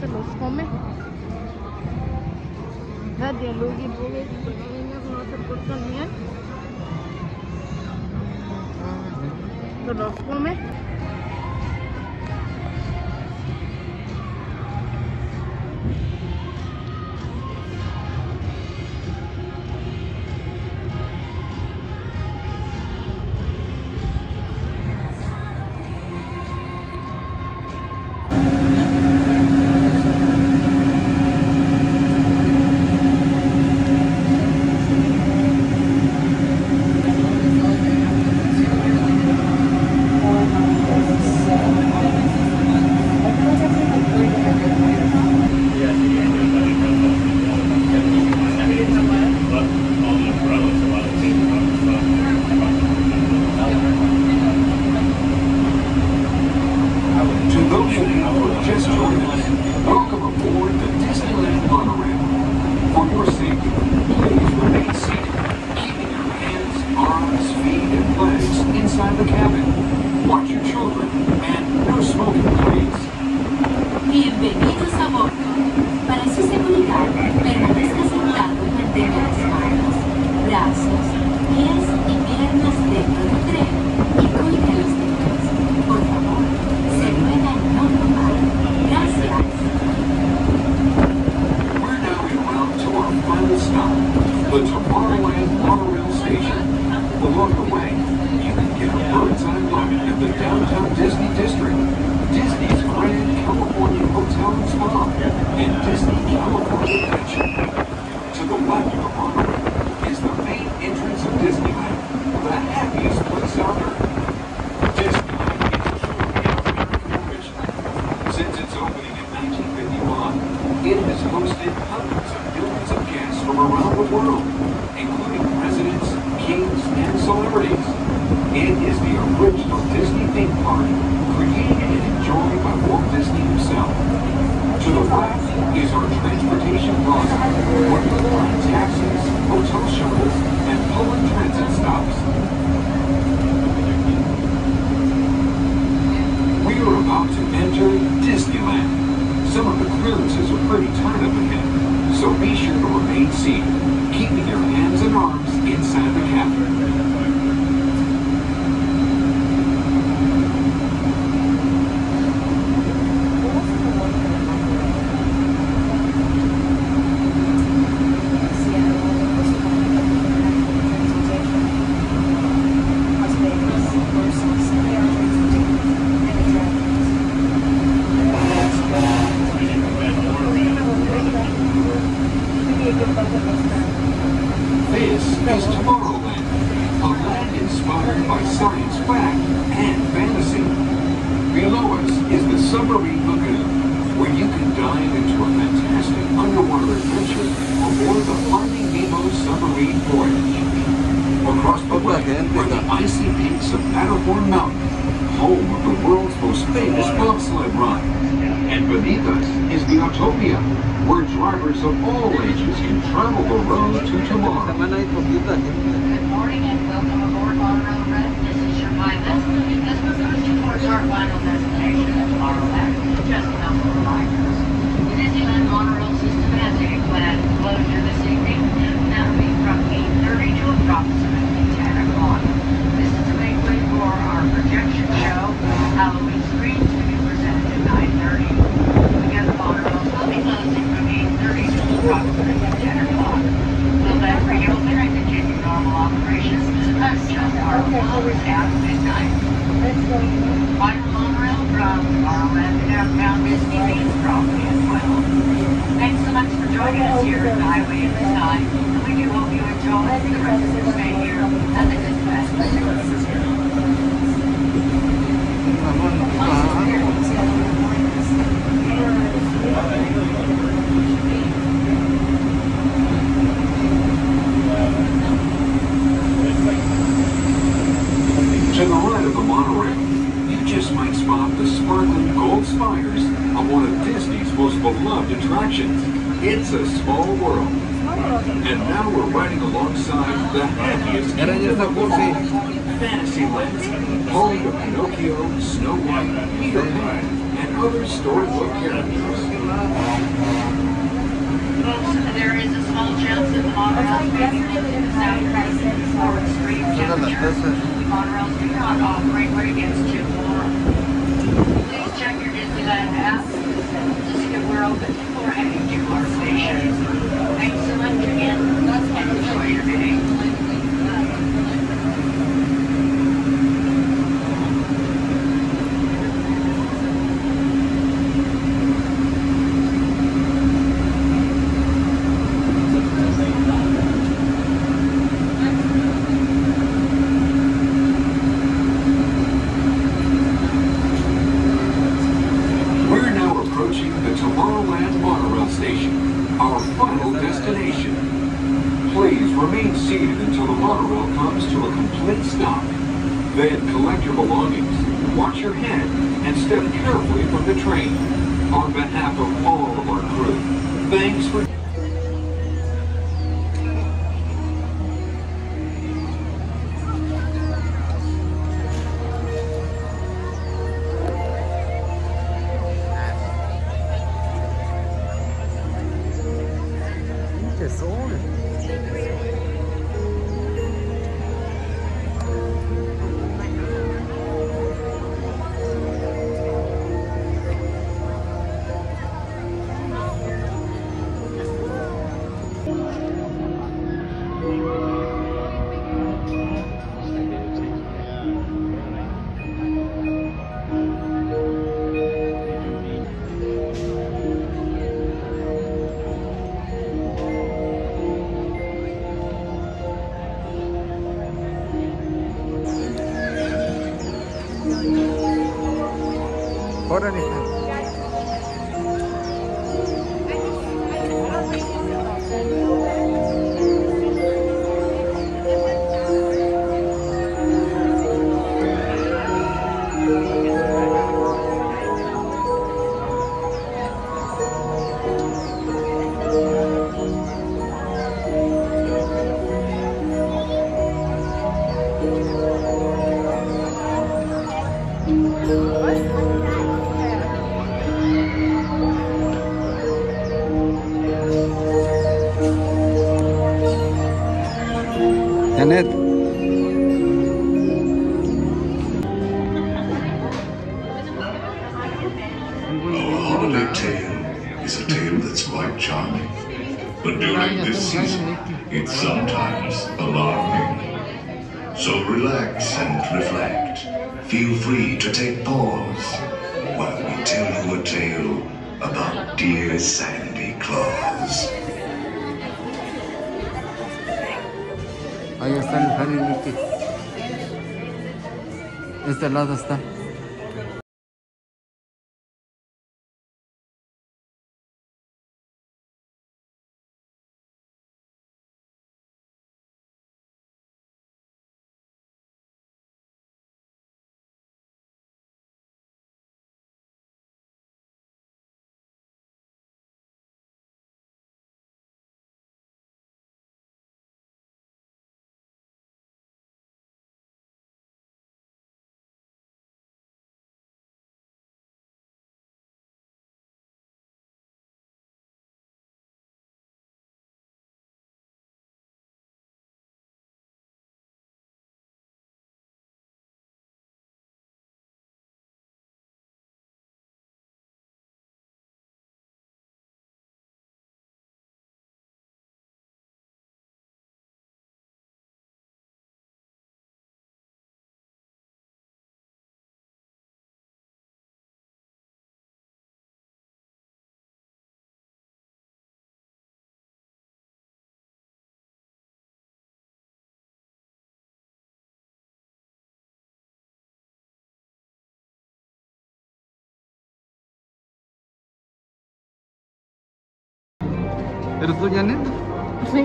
se los come. ¿Verdad? Dialogue y bogue, porque los niños no se portan bien. Se los come. Alongside the happiest Era ya kingdom esta of all. Fantasyland, home to Pinocchio, Snow White, Peter Pan, and other storybook characters. Folks, there is a small chance that the monorail may be lifted this afternoon for extreme Todas las temperatures. cosas. Not operate when it gets too warm. Please check your Disneyland app to see if we're open before heading to our station. Thanks so much again, enjoy your day. Relax and reflect. Feel free to take pause while we tell you a tale about dear Sandy Claus. Ahí está el Harry Mickey. Este lado está. ¿Eres tú, Janet? Sí.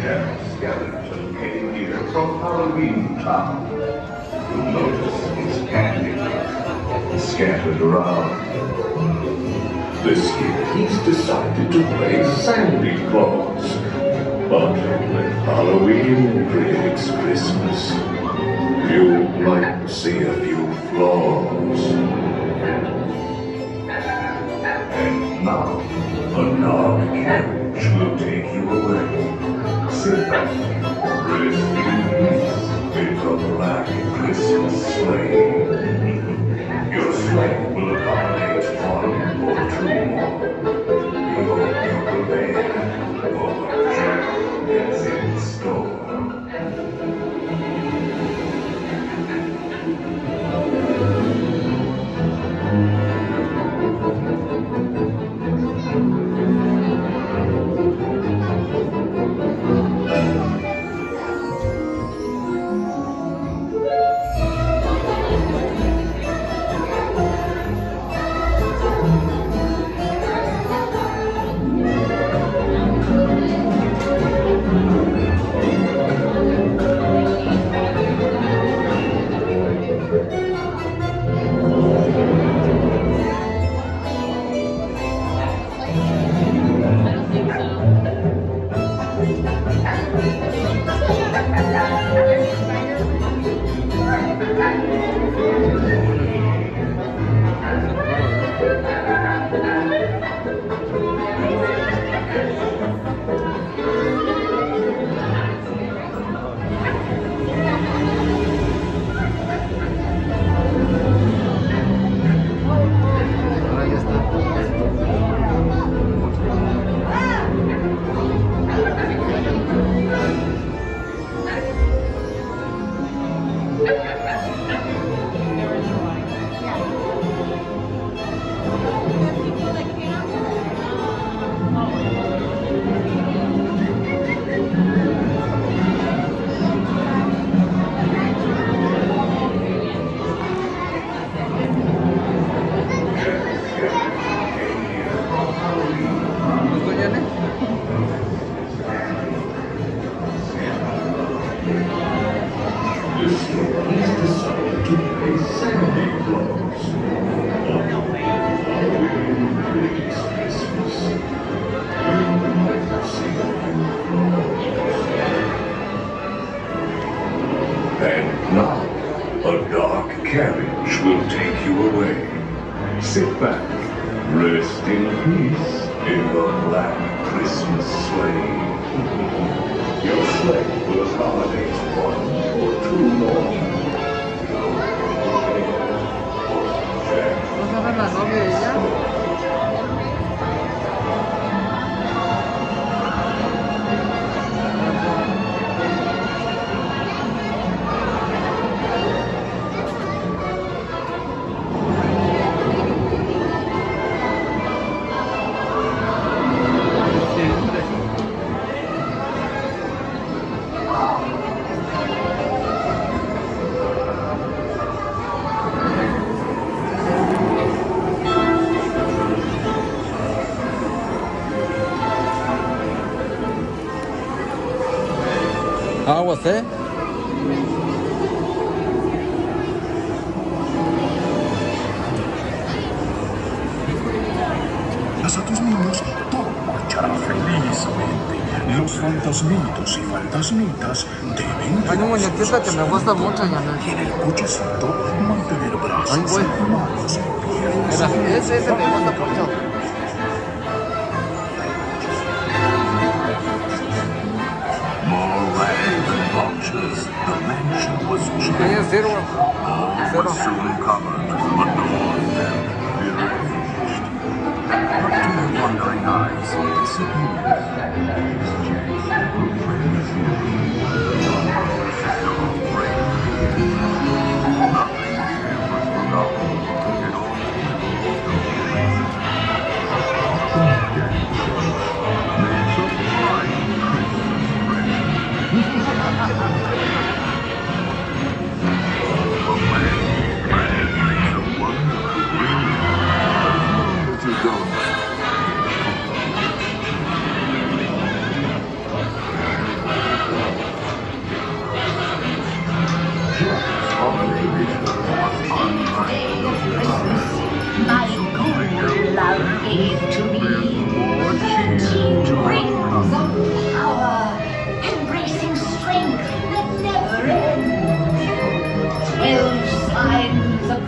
Jack Skellington came here from Halloween Town. You'll notice his candy scattered around. This year he's decided to play Sandy Claus. But when Halloween predicts Christmas, you might see a few flaws. And now, And now, a dark carriage will take you away. Sit back, rest in peace in the black Christmas sleigh. Your sleigh will accommodate one or two more. ¿No ¿eh? A tus niños, todo marchará felizmente. Los fantasmitos y fantasmitas deben Hay un muñequito que me gusta mucho, Janet. y en el cochecito mantener brazos manos y piernas ese, ese me gusta mucho. Was soon covered, adorned, and arranged. But to your wondering eyes, this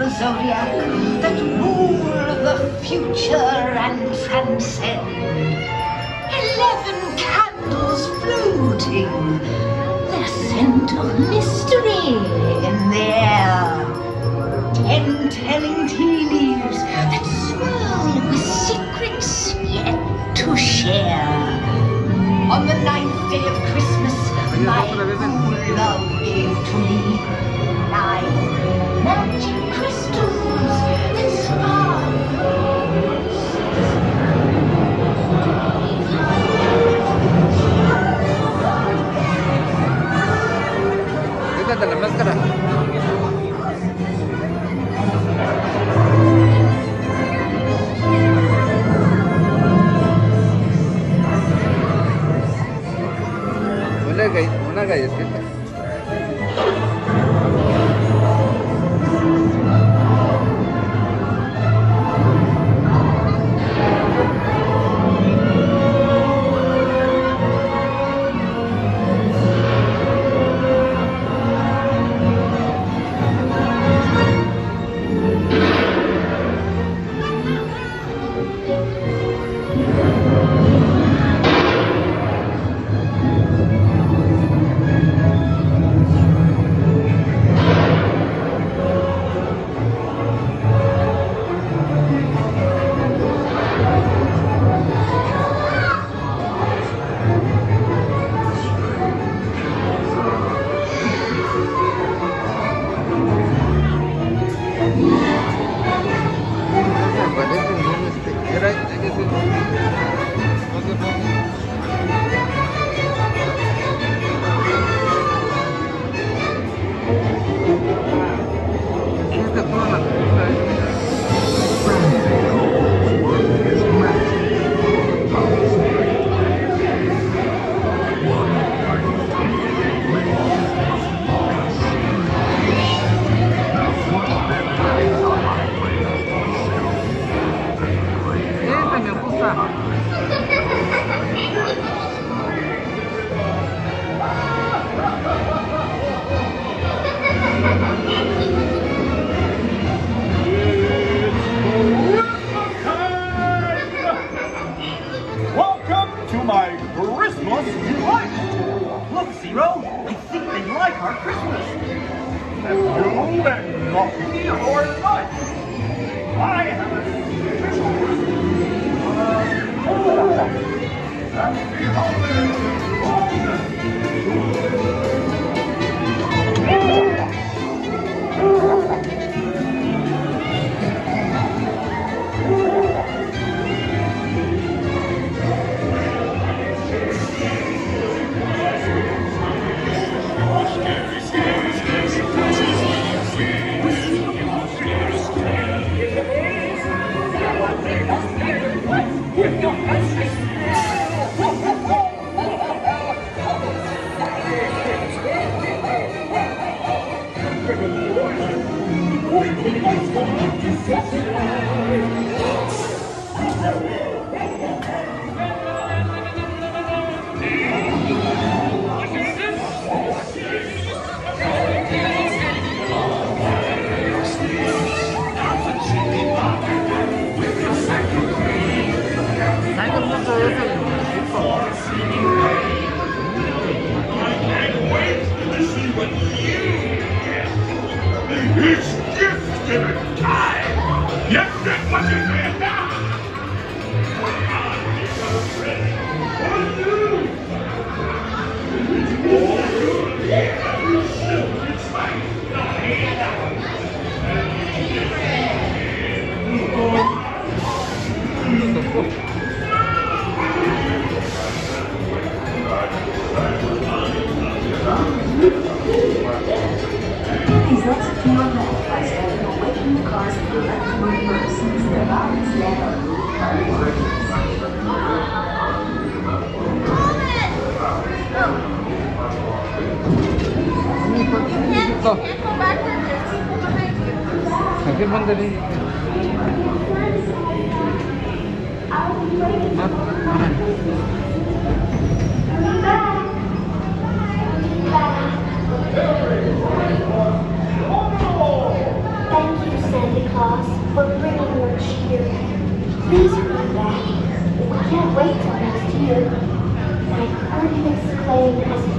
zodiac that rule the future and transcend. Eleven candles floating, their scent of mystery in the air. Ten telling tea leaves that swirl with secrets yet to share. On the ninth day of Christmas, my true love gave to me larga es que Thank you.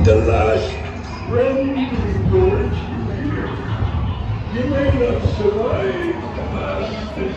be the last friend you're going to hear. You may not survive past this.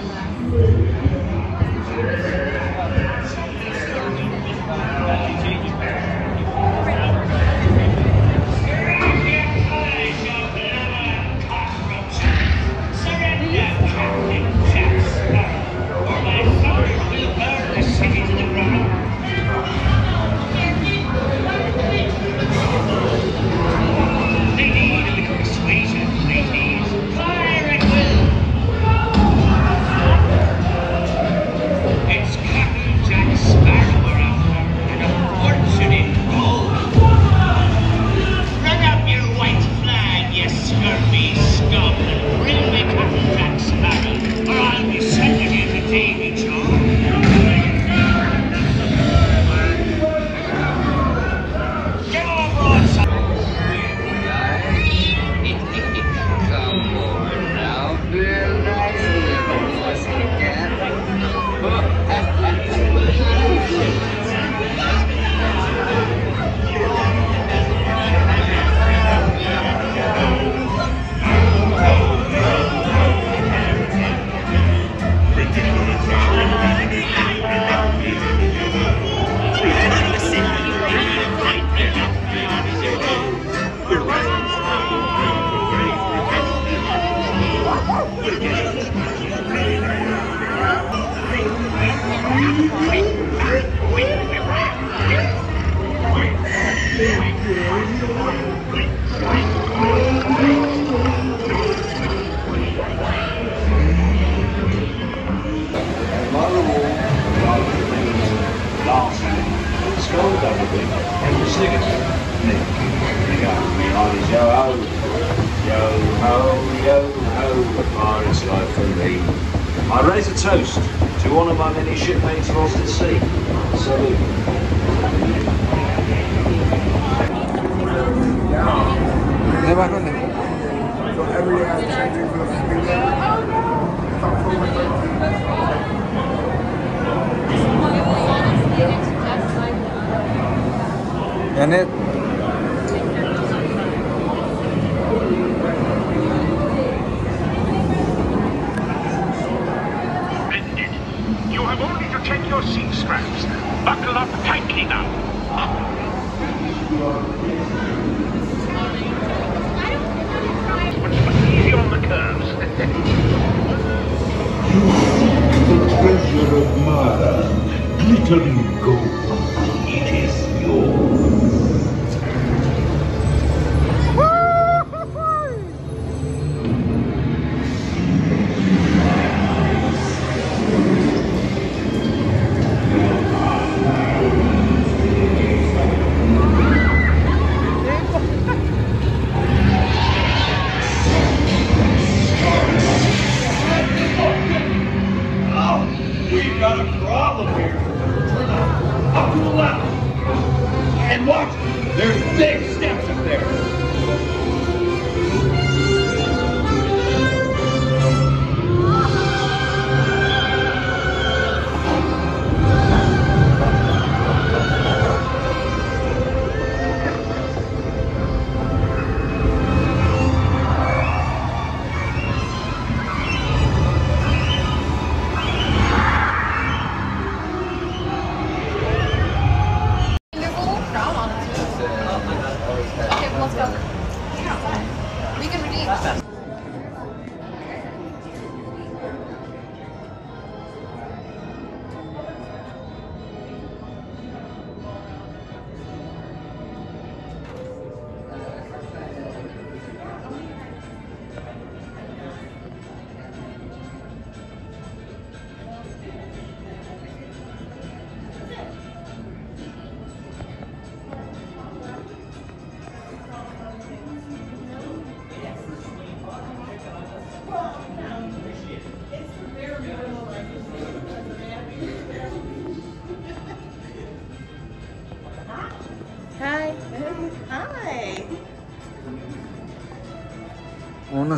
Janet.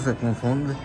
se confondent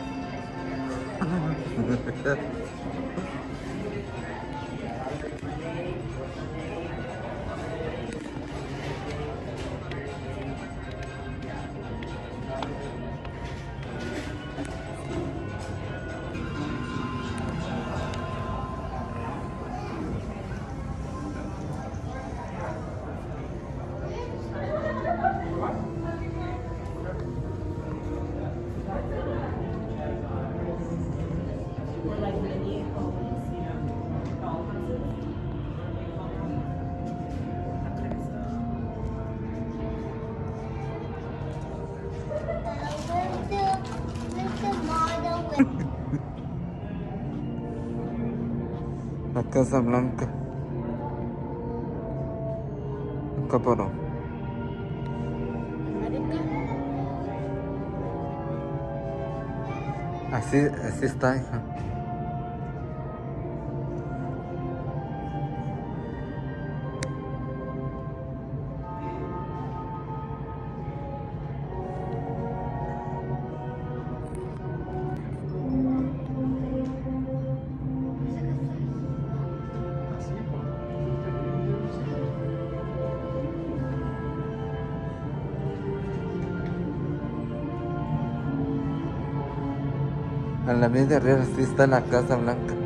Casablanca, Caparó. Así, así está, hija. También de Real está en la Casa Blanca.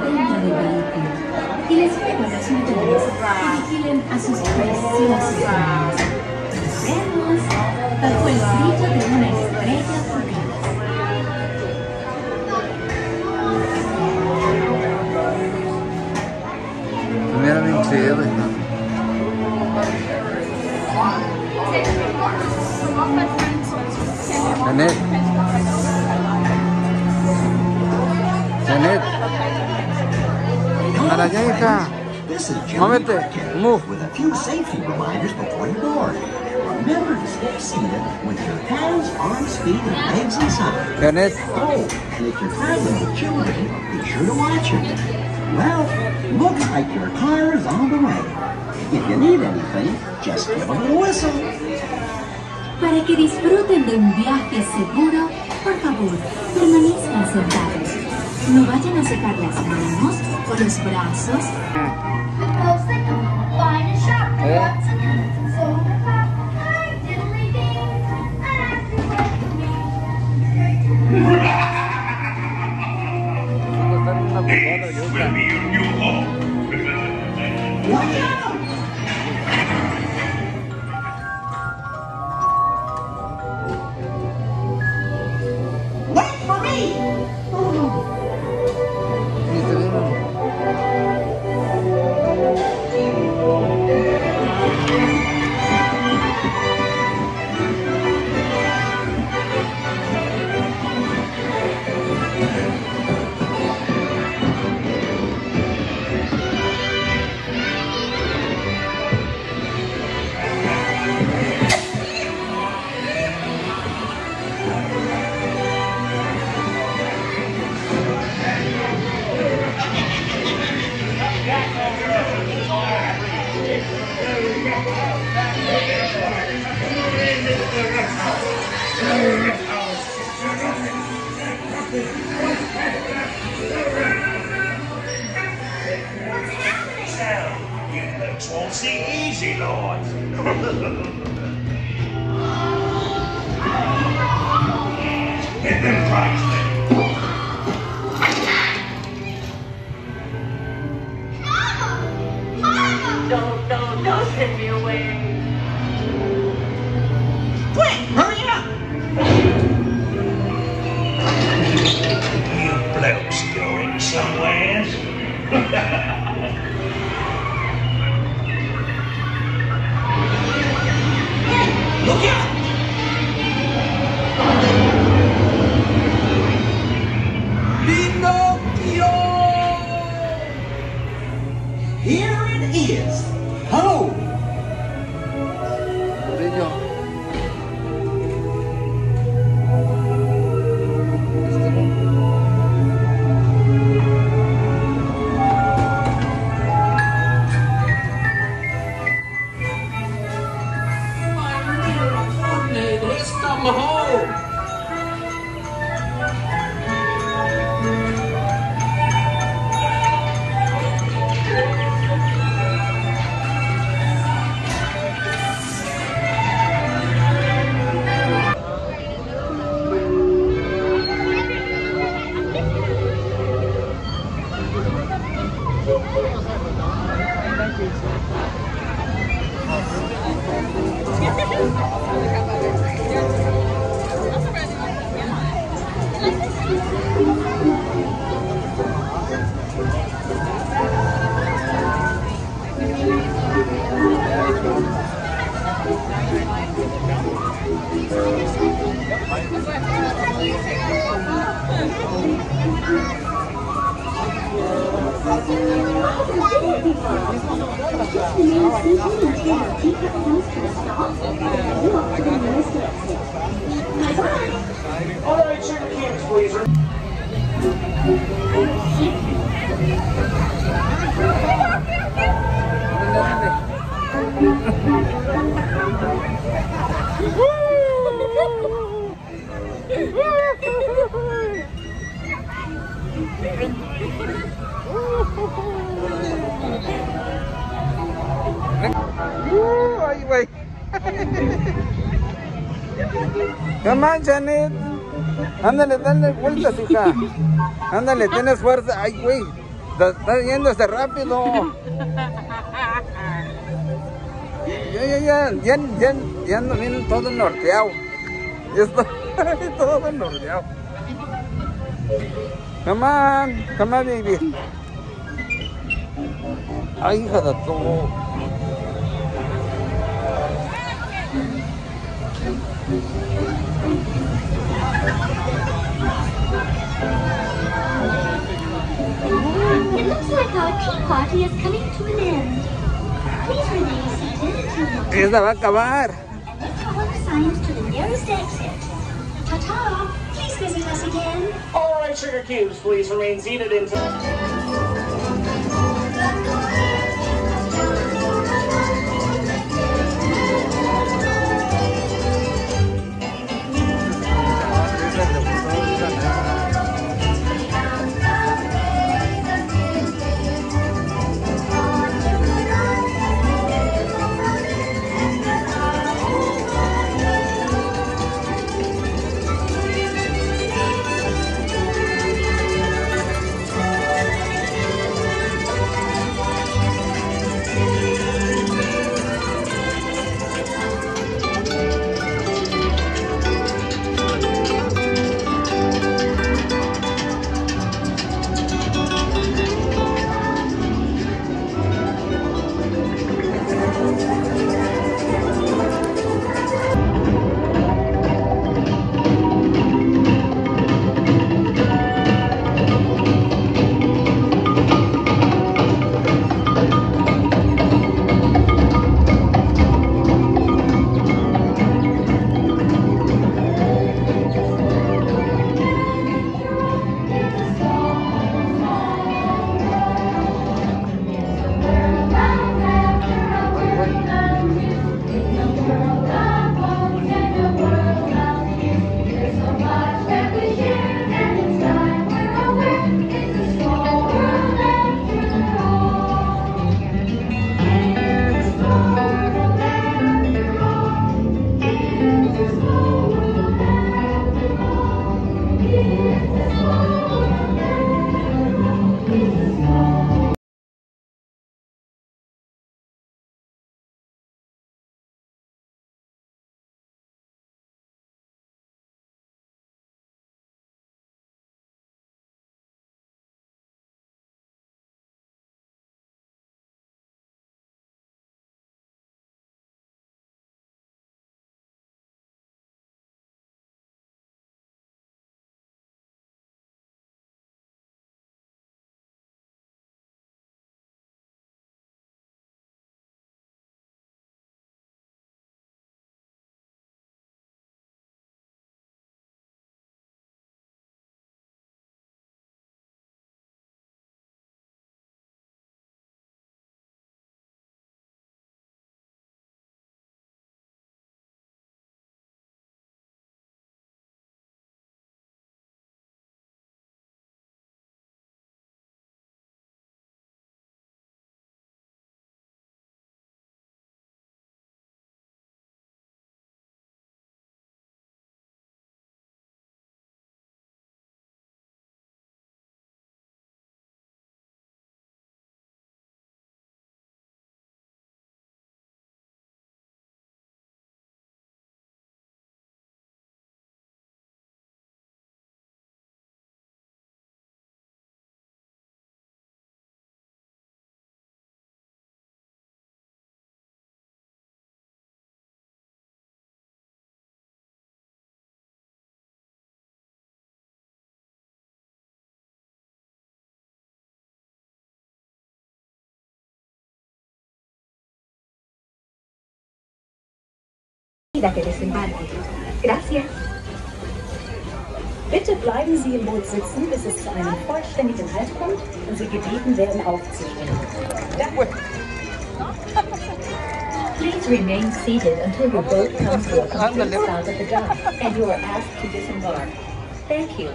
de y les los que vigilen a sus preciosos vemos bajo el brillo de una estrella fugaz. Primeramente para. This is Jim Muévete, move. with a few safety reminders before you board. Remember to stay seated with your hands, arms, feet, and legs inside. Janet, Oh, and if you're traveling with children, be sure to watch them. Well, looks like your car is on the way. If you need anything, just give them a whistle. Para que disfruten de un viaje seguro, por favor, permanezcan sentados. No vayan a secar las manos o los brazos. This Come on, Janet. Ándale, dale vueltas, hija. Ándale, tienes fuerza. Ay, güey. Está está yéndose rápido. Ya, ya, ya. Ya, ya, ya ando bien todo norteado. Ya está todo norteado. Come on. Come on, baby. Ay, hija de todo. Looks like our tea party is coming to an end. Please remain seated until your Esta va a acabar. and follow the signs to the nearest exit. Ta-ta! Please visit us again. All right, sugar cubes, please remain seated until. Que desembarque. Gracias. Bitte bleiben Sie im Boot sitzen, bis es zu einem vollständigen Halt kommt und Sie gebeten werden aufzuspringen. Please remain seated until your boat comes to a complete stop at the dock and you are asked to disembark. Thank you.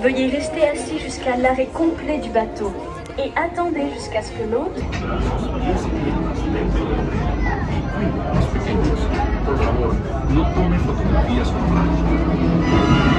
Veuillez rester assis jusqu'à l'arrêt complet du bateau et attendez jusqu'à ce que l'autre... Por favor, no tome fotografías con flash.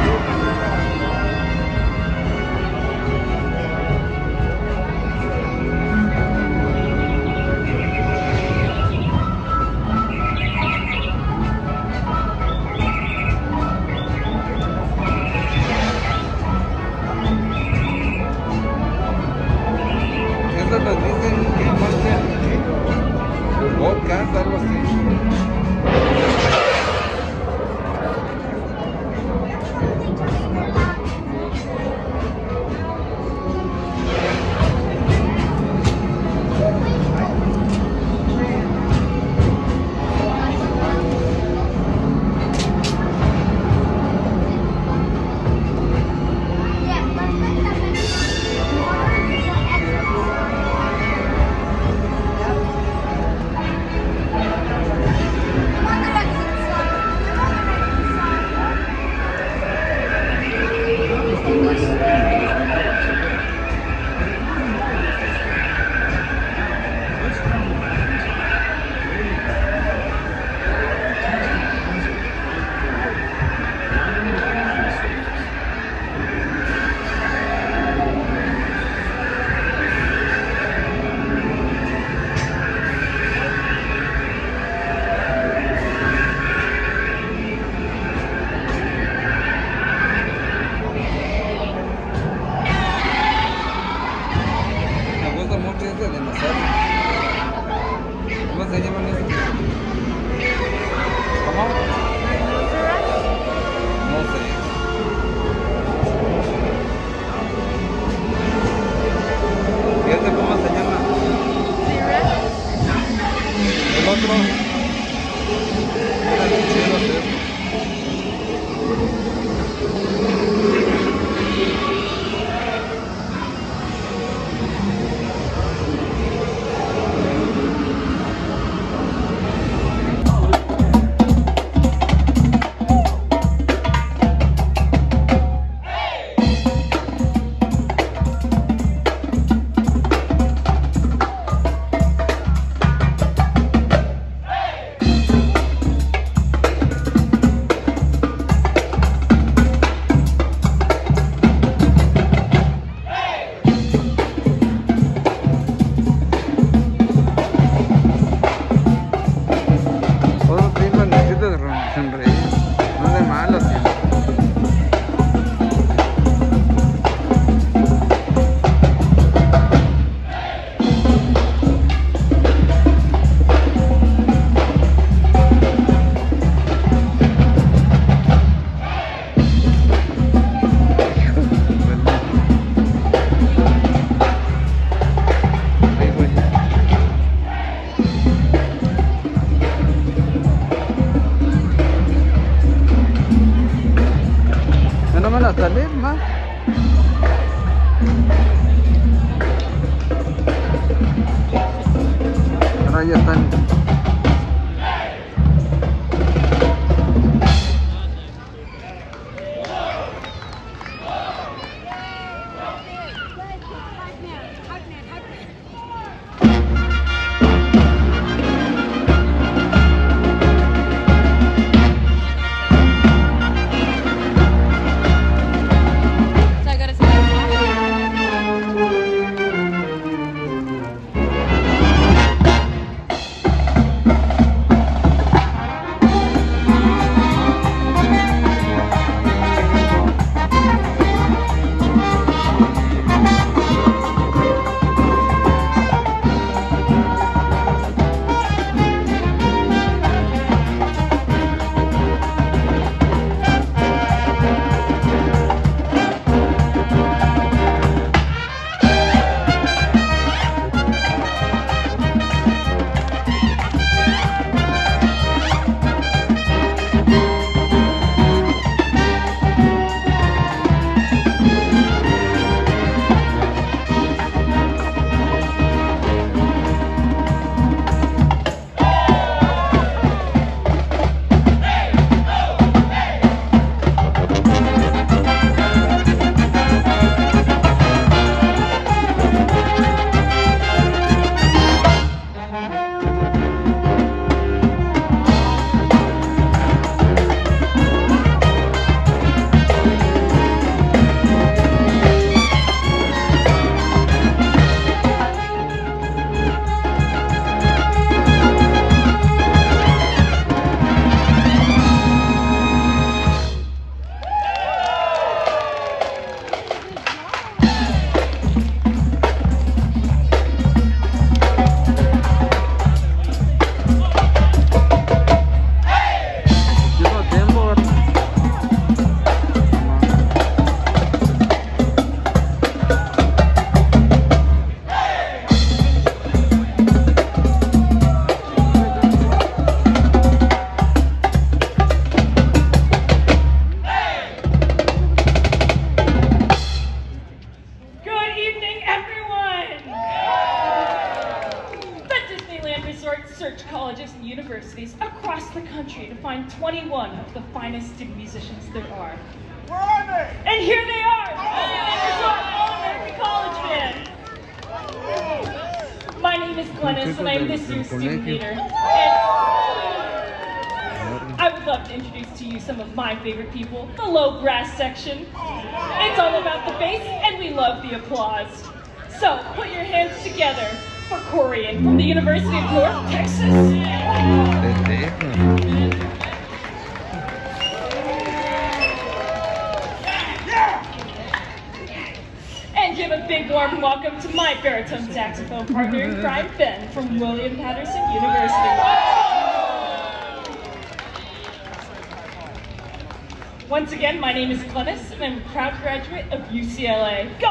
again, my name is Clemis, and I'm a proud graduate of UCLA. Go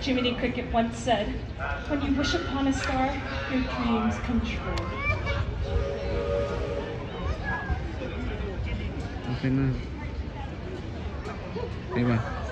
Jiminy Cricket once said, when you wish upon a star, your dreams come true. Okay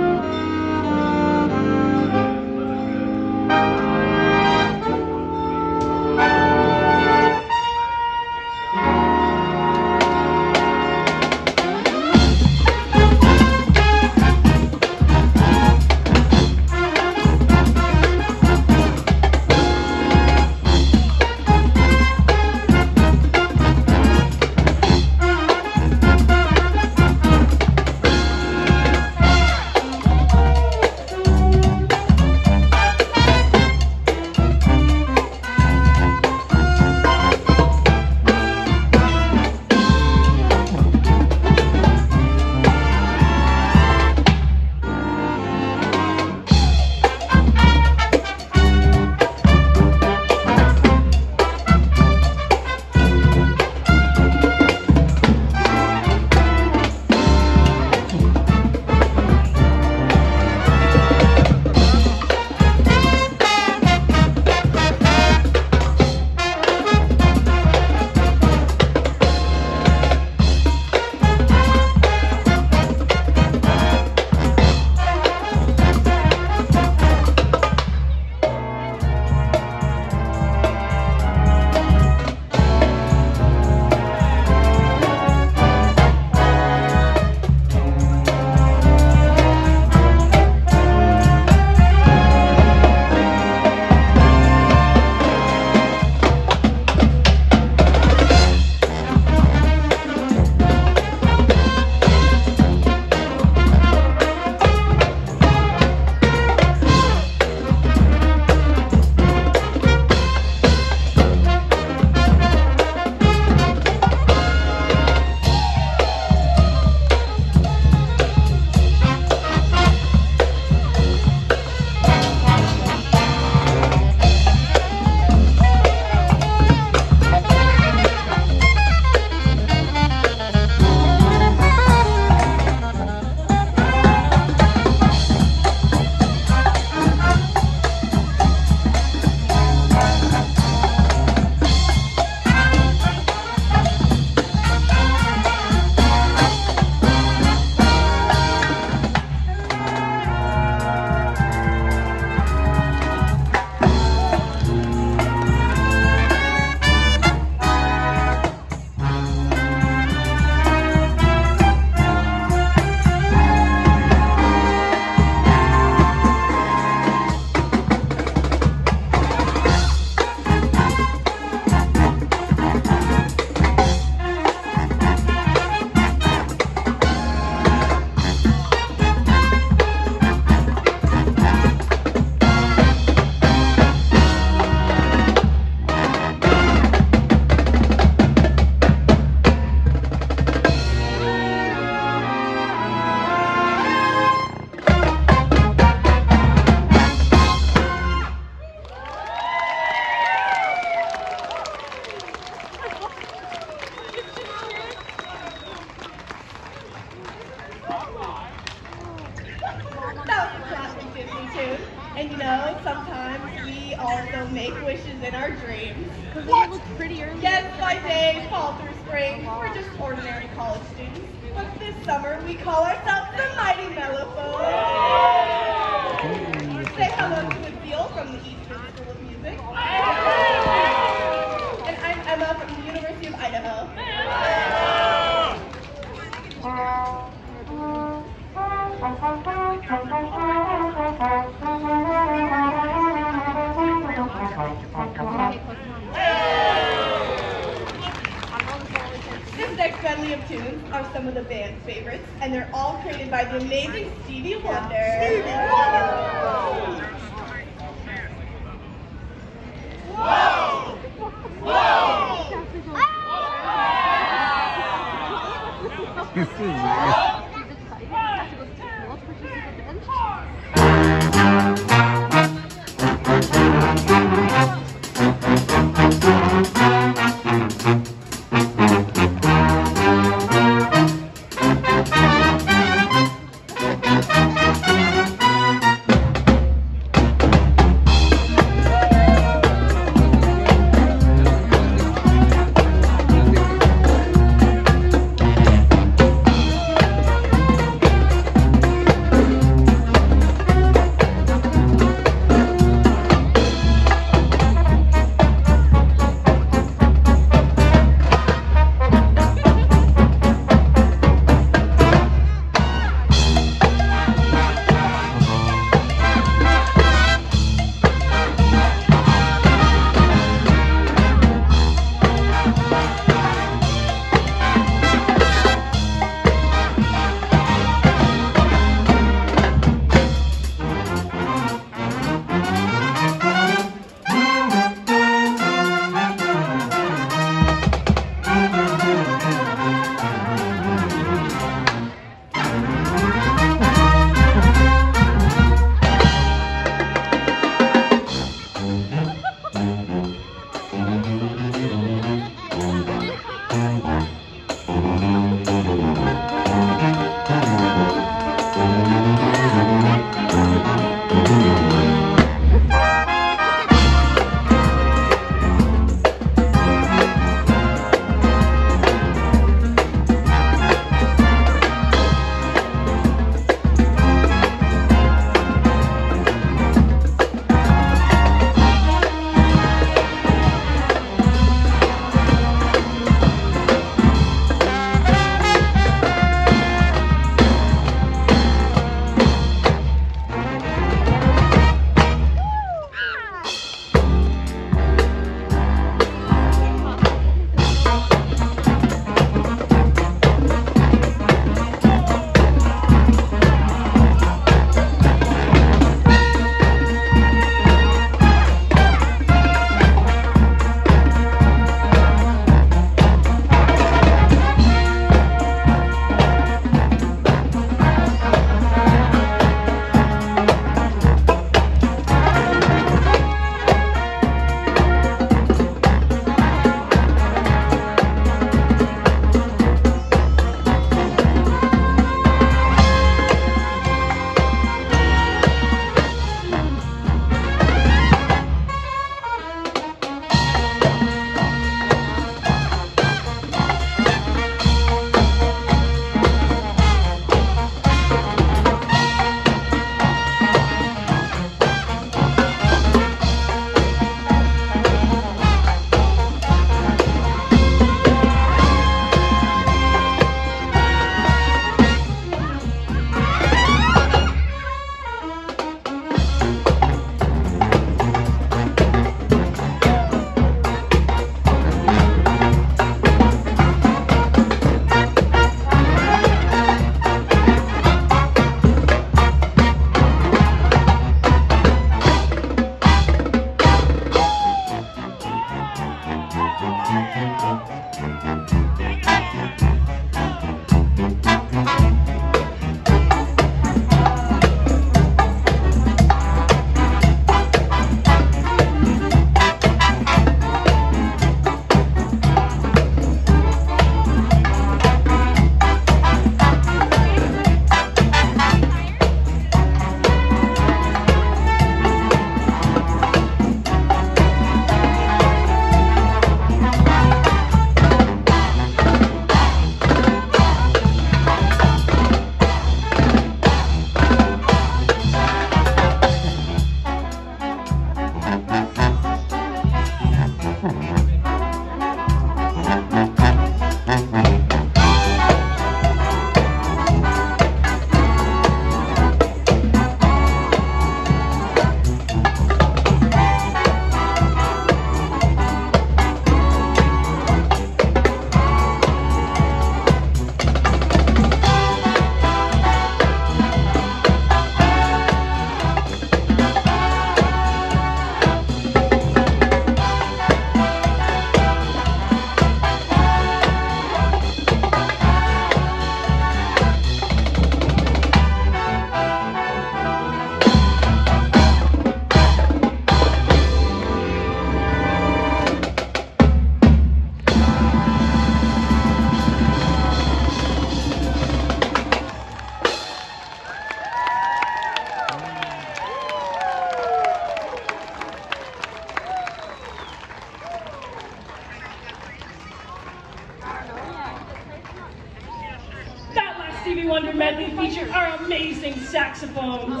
saxophone,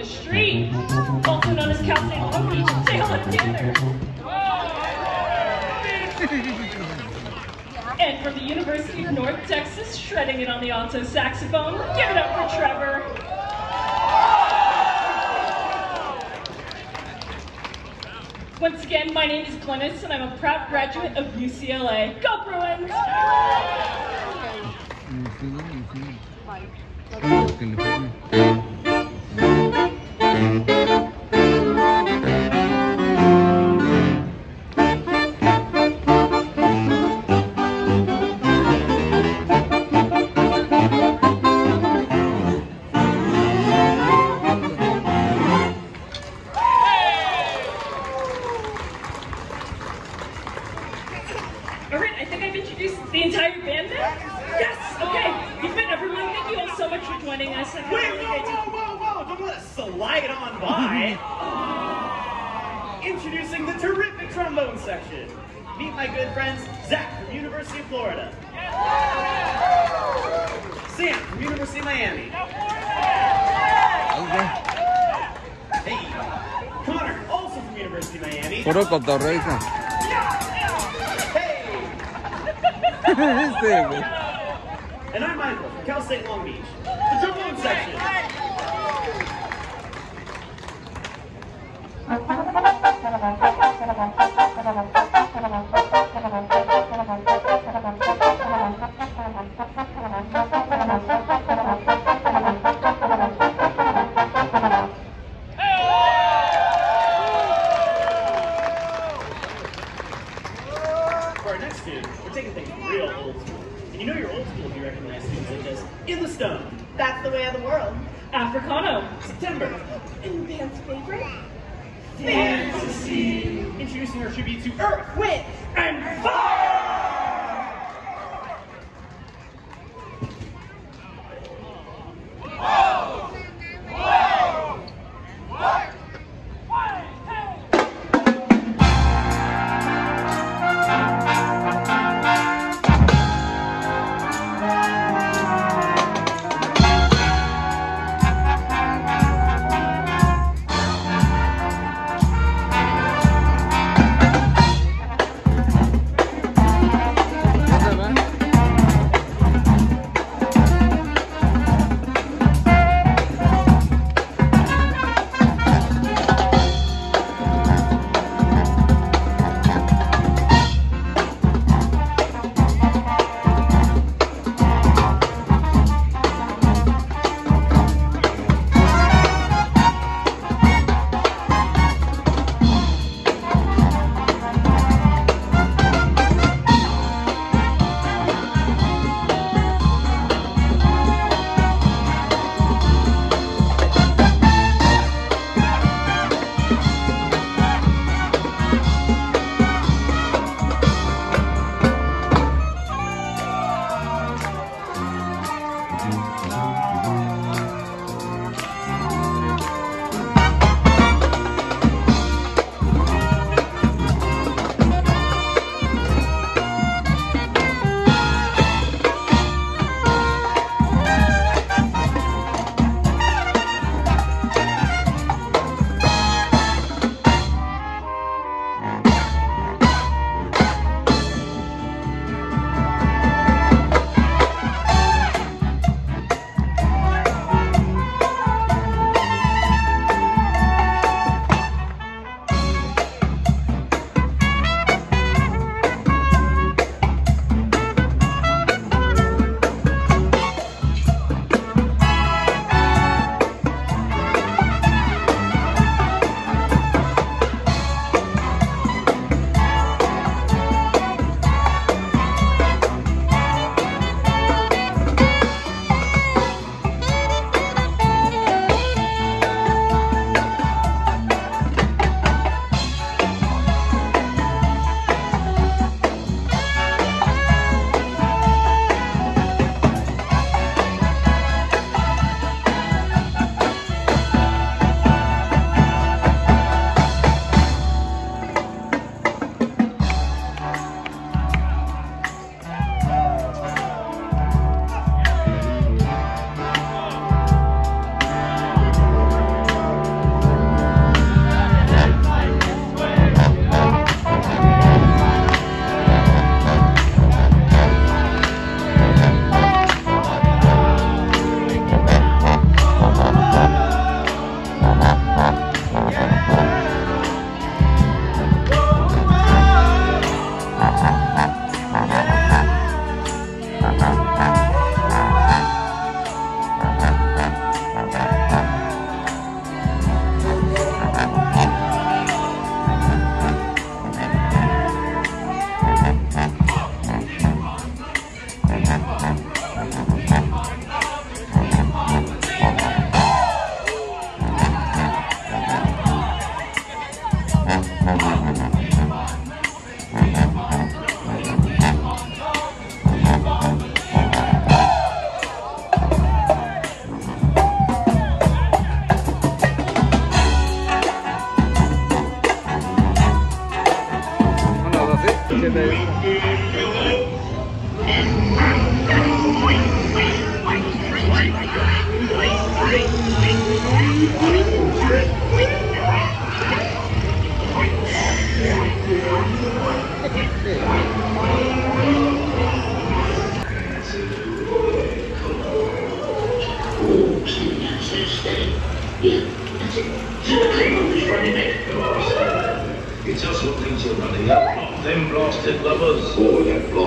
the Street, also known as Cal State Long Beach and from the University of North Texas, shredding it on the alto saxophone, give it up for Trevor. Once again, my name is Glennis, and I'm a proud graduate of UCLA. Go Bruins!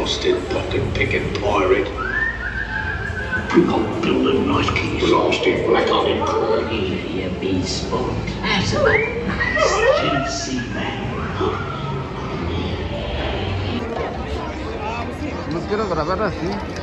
That blasted pocket-picking pirate. We can't build them nice keys. Blasted black-hearted cur. Here you be, Spot. Have some nice juicy man. No quiero grabar así.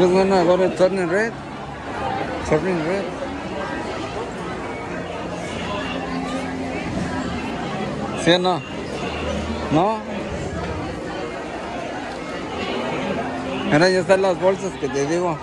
¿Quieres bueno ahora turning red? Turning red. ¿Sí o no? ¿No? Ahora ya están las bolsas que te digo.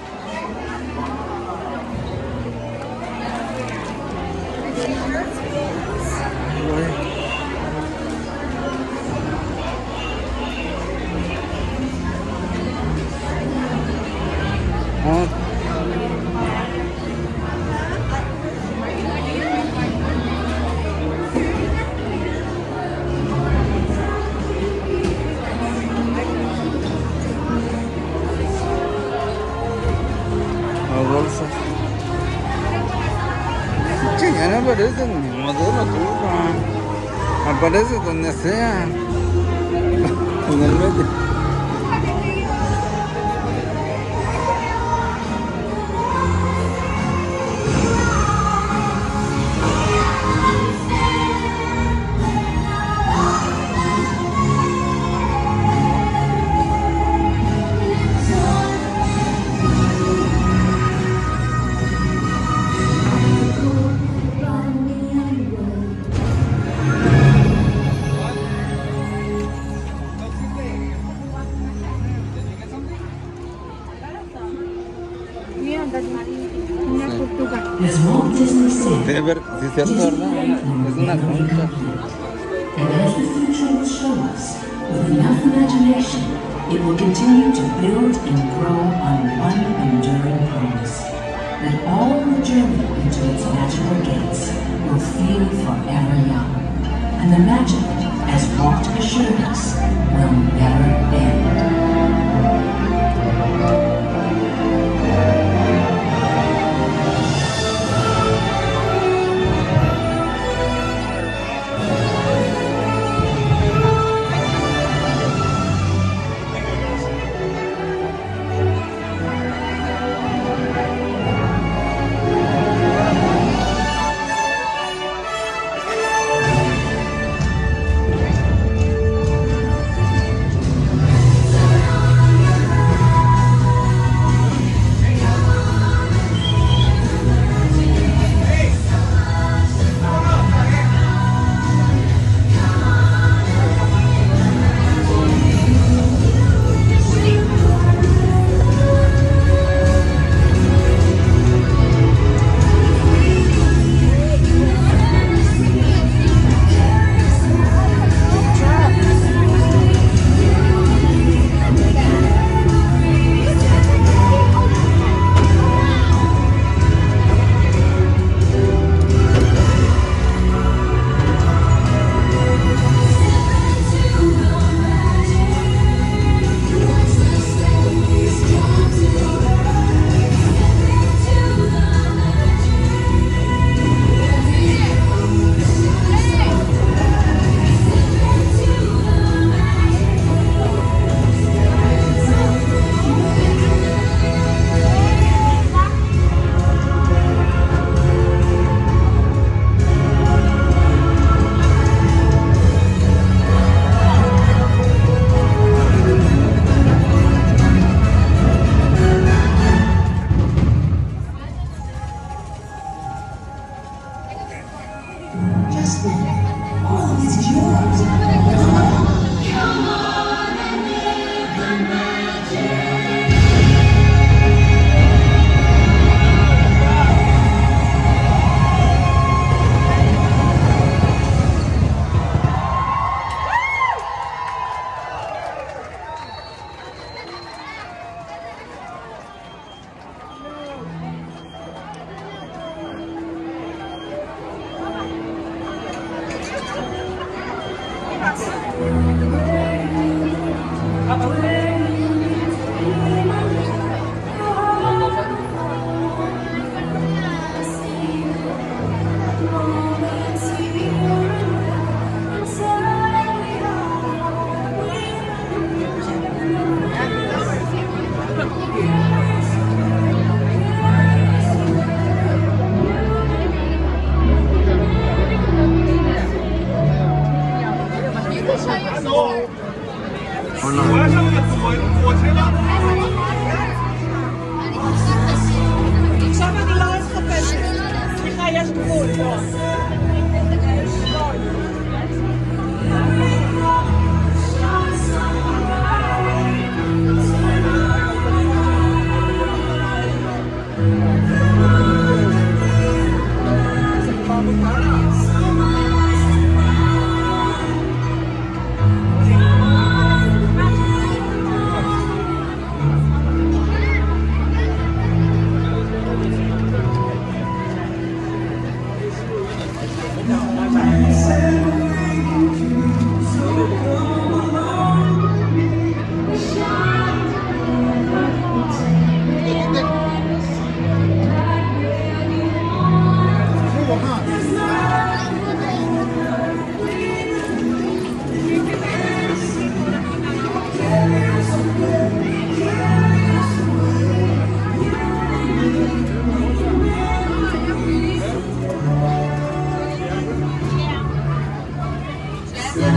Donde sea.